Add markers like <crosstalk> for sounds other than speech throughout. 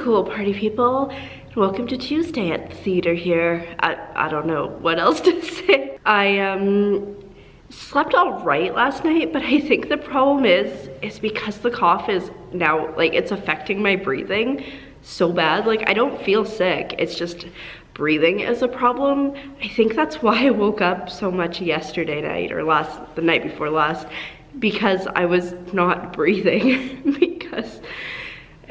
cool party people. Welcome to Tuesday at the theater here. I, I don't know what else <laughs> to say. I um slept all right last night, but I think the problem is, is because the cough is now, like it's affecting my breathing so bad. Like I don't feel sick, it's just breathing is a problem. I think that's why I woke up so much yesterday night or last, the night before last, because I was not <laughs> breathing because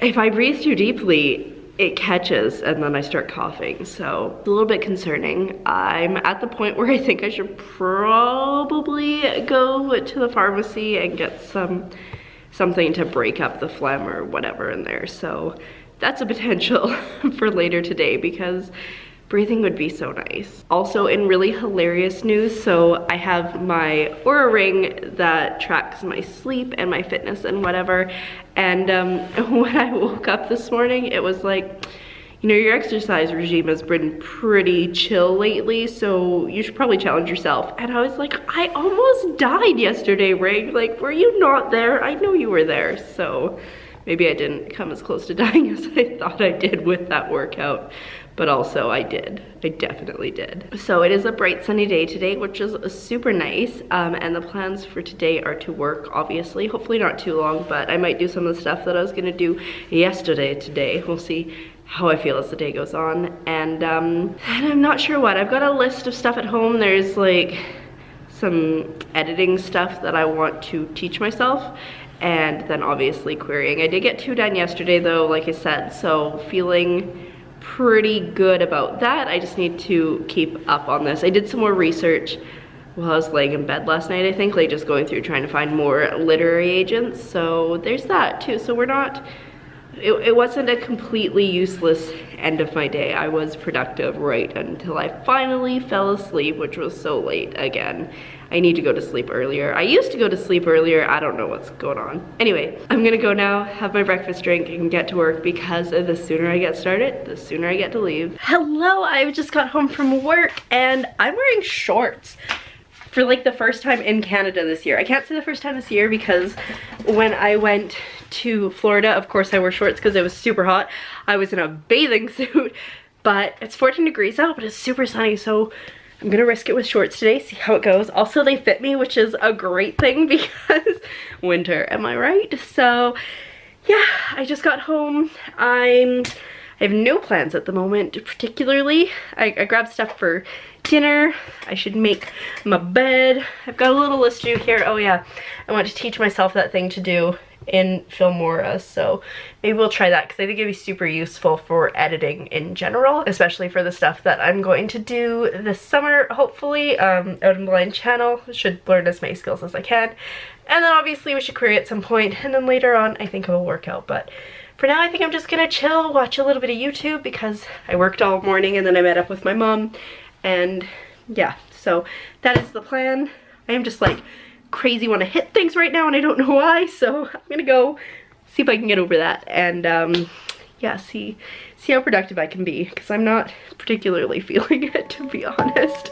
if I breathe too deeply, it catches and then I start coughing. So it's a little bit concerning. I'm at the point where I think I should probably go to the pharmacy and get some something to break up the phlegm or whatever in there. So that's a potential <laughs> for later today because breathing would be so nice. Also in really hilarious news, so I have my Oura ring that tracks my sleep and my fitness and whatever. And um, <laughs> when I woke up this morning, it was like, you know, your exercise regime has been pretty chill lately, so you should probably challenge yourself. And I was like, I almost died yesterday, Ring. Like, were you not there? I know you were there, so maybe I didn't come as close to <laughs> dying as I thought I did with that workout but also I did. I definitely did. So it is a bright sunny day today, which is super nice. Um, and the plans for today are to work, obviously. Hopefully not too long, but I might do some of the stuff that I was gonna do yesterday today. We'll see how I feel as the day goes on. And, um, and I'm not sure what. I've got a list of stuff at home. There's like some editing stuff that I want to teach myself and then obviously querying. I did get two done yesterday though, like I said, so feeling pretty good about that. I just need to keep up on this. I did some more research while I was laying in bed last night, I think, like just going through trying to find more literary agents. So there's that too. So we're not, it, it wasn't a completely useless end of my day. I was productive right until I finally fell asleep, which was so late again. I need to go to sleep earlier. I used to go to sleep earlier. I don't know what's going on. Anyway, I'm gonna go now, have my breakfast drink, and get to work because the sooner I get started, the sooner I get to leave. Hello, I just got home from work and I'm wearing shorts for like the first time in Canada this year. I can't say the first time this year because when I went to Florida, of course I wore shorts because it was super hot. I was in a bathing <laughs> suit, but it's 14 degrees out, but it's super sunny, so I'm gonna risk it with shorts today, see how it goes. Also, they fit me, which is a great thing <laughs> because winter, am I right? So, yeah, I just got home. I'm, I have no plans at the moment, particularly. I, I grabbed stuff for dinner. I should make my bed. I've got a little list do here. Oh yeah, I want to teach myself that thing to do in Filmora, so maybe we'll try that because I think it'd be super useful for editing in general, especially for the stuff that I'm going to do this summer, hopefully, um, out in Blind Channel. Should learn as many skills as I can. And then obviously we should query at some point, and then later on I think it will work out, but for now I think I'm just gonna chill, watch a little bit of YouTube because I worked all morning and then I met up with my mom, and yeah, so that is the plan. I am just like crazy want to hit things right now and I don't know why so I'm gonna go see if I can get over that and um, yeah see see how productive I can be because I'm not particularly <laughs> feeling it to be honest.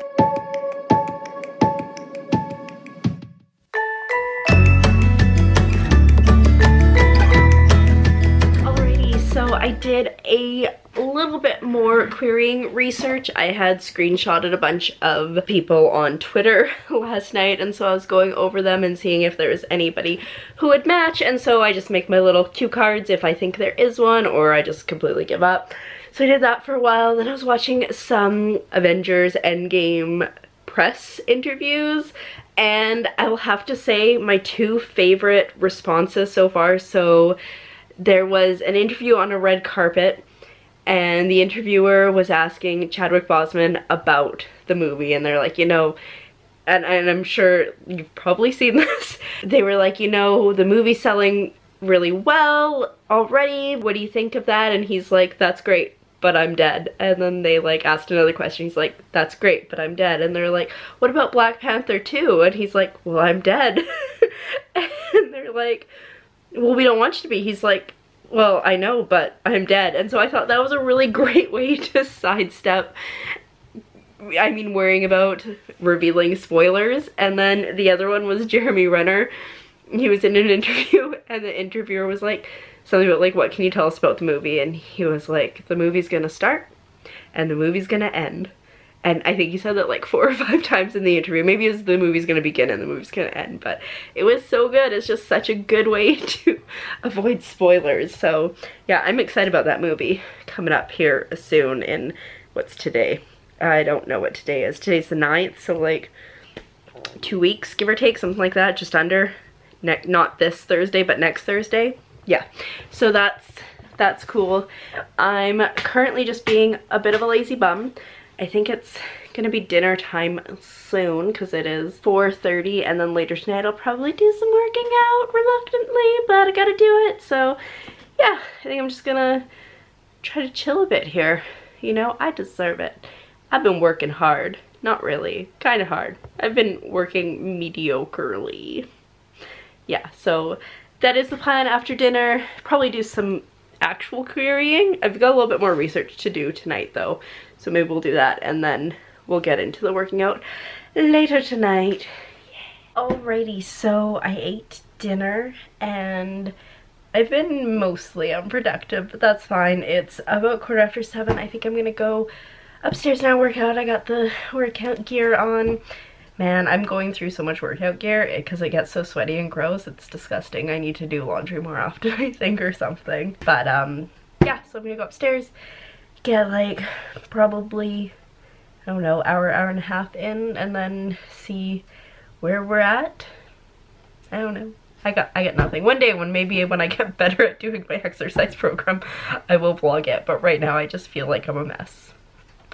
Alrighty, so I did a little bit more querying research. I had screenshotted a bunch of people on Twitter <laughs> last night and so I was going over them and seeing if there was anybody who would match and so I just make my little cue cards if I think there is one or I just completely give up. So I did that for a while then I was watching some Avengers Endgame press interviews and I will have to say my two favorite responses so far so there was an interview on a red carpet and the interviewer was asking Chadwick Boseman about the movie and they're like, you know, and, and I'm sure you've probably seen <laughs> this. they were like, you know, the movie's selling really well already. What do you think of that? And he's like, that's great, but I'm dead. And then they like asked another question. He's like, that's great, but I'm dead. And they're like, what about Black Panther 2? And he's like, well, I'm dead. <laughs> and they're like, well, we don't want you to be. He's like, well, I know, but I'm dead. And so I thought that was a really <laughs> great way to sidestep I mean worrying about revealing spoilers. And then the other one was Jeremy Renner. He was in an <laughs> interview and the interviewer was like, something about like, what can you tell us about the movie? And he was like, the movie's gonna start and the movie's gonna end. And I think he said that like four or five <laughs> times in the interview. Maybe it's the movie's gonna begin and the movie's gonna end, but it was so good. It's just such a good way <laughs> to avoid spoilers. So yeah, I'm excited about that movie coming up here soon in what's today? I don't know what today is. Today's the 9th, so like two weeks, give or take, something like that, just under. Ne not this Thursday, but next Thursday. Yeah, so that's that's cool. I'm currently just being a bit of a lazy bum. I think it's gonna be dinner time soon because it is 4.30 and then later tonight I'll probably do some working out reluctantly, but I gotta do it. So yeah, I think I'm just gonna try to chill a bit here. You know, I deserve it. I've been working hard. Not really, kind of hard. I've been working mediocrely. Yeah, so that is the plan after dinner. Probably do some actual querying. I've got a little bit more research to do tonight though, so maybe we'll do that and then we'll get into the working out later tonight. Alrighty, so I ate dinner and I've been mostly unproductive, but that's fine. It's about quarter after seven. I think I'm gonna go upstairs now work out. I got the workout gear on. Man, I'm going through so much workout gear because it gets so sweaty and gross. It's disgusting. I need to do laundry more <laughs> often, I think, or something. But, um, yeah, so I'm gonna go upstairs, get, like, probably, I don't know, hour, hour and a half in, and then see where we're at. I don't know. I got I get nothing. One day when maybe when I get <laughs> better at doing my <laughs> exercise program, I will vlog it. But right now I just feel like I'm a mess.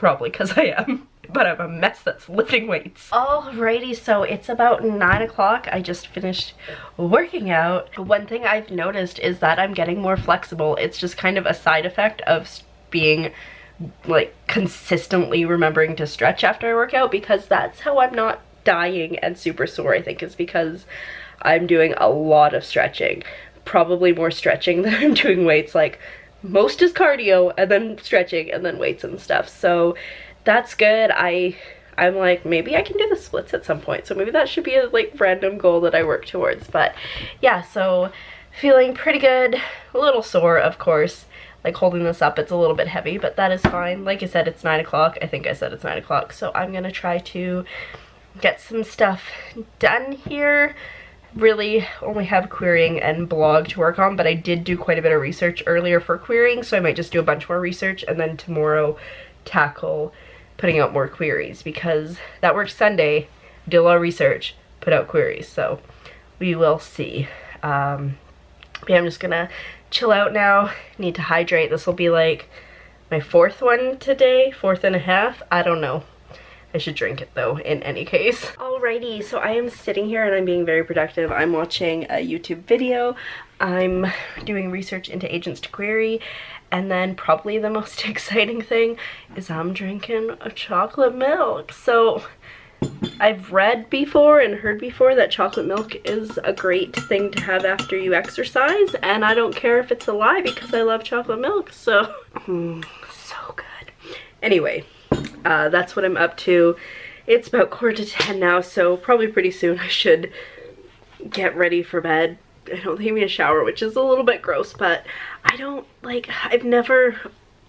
Probably because I am. But I'm a mess that's lifting weights. Alrighty, so it's about 9 o'clock. I just finished working out. One thing I've noticed is that I'm getting more flexible. It's just kind of a side effect of being like consistently remembering to stretch after I work out because that's how I'm not dying and super sore I think is because I'm doing a lot of stretching. Probably more stretching <laughs> than I'm doing weights like most is cardio and then stretching and then weights and stuff. So that's good. I I'm like, maybe I can do the splits at some point. So maybe that should be a like random goal that I work towards. But yeah, so feeling pretty good. A little sore, of course. Like holding this up, it's a little bit heavy, but that is fine. Like I said, it's 9 o'clock. I think I said it's 9 o'clock. So I'm to try to get some stuff done here really only have querying and blog to work on, but I did do quite a bit of research earlier for querying, so I might just do a bunch more research and then tomorrow tackle putting out more queries because that works Sunday, did a lot of research, put out queries, so we will see. Um, yeah, I'm just gonna chill out now, need to hydrate. This will be like my fourth one today, fourth and a half, I don't know. I should drink it though in any case. Alrighty, so I am sitting here and I'm being very productive. I'm watching a YouTube video. I'm doing research into agents to query and then probably the most <laughs> exciting thing is I'm drinking a chocolate milk. So I've read before and heard before that chocolate milk is a great thing to have after you exercise and I don't care if it's a lie because I love chocolate milk so <laughs> mm, so good anyway uh, that's what I'm up to. It's about quarter to 10 now, so probably pretty soon I should get ready for bed. I don't think I'm gonna shower, which is a little bit gross, but I don't, like, I've never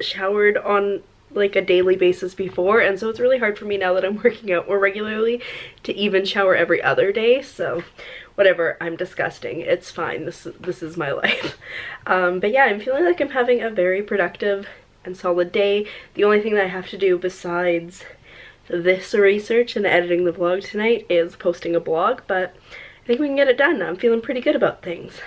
showered on like a daily basis before and so it's really hard for me now that I'm <laughs> working out more regularly to even shower every other day so whatever I'm disgusting it's fine this this is my <laughs> life um, but yeah I'm feeling like I'm having a very productive and solid day. The only thing that I have to do besides this research and editing the vlog tonight is posting a blog, but I think we can get it done. I'm feeling pretty good about things.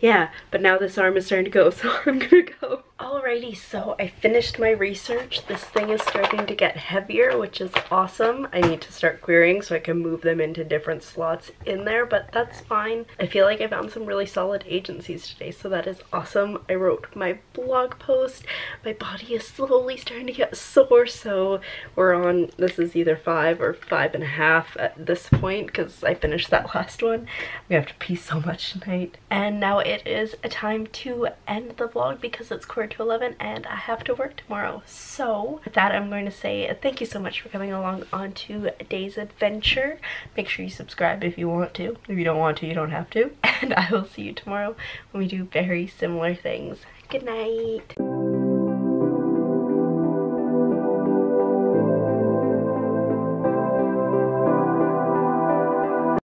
Yeah, but now this arm is starting to go, <laughs> so I'm gonna go. Alrighty, so I finished my research. This thing is starting to get heavier, which is awesome. I need to start querying so I can move them into different slots in there, but that's fine. I feel like I found some really solid agencies today, so that is awesome. I wrote my blog post. My body is slowly starting to get sore, so we're on, this is either five or five and a half at this point, because I finished that <laughs> last one. We have to pee so much tonight. And now it is a time to end the vlog because it's quarter to 11 and I have to work tomorrow. So with that, I'm going to say thank you so much for coming along on to Day's Adventure. Make sure you subscribe if you want to. If you don't want to, you don't have to. <laughs> and I will see you tomorrow when we do very similar things. Good night.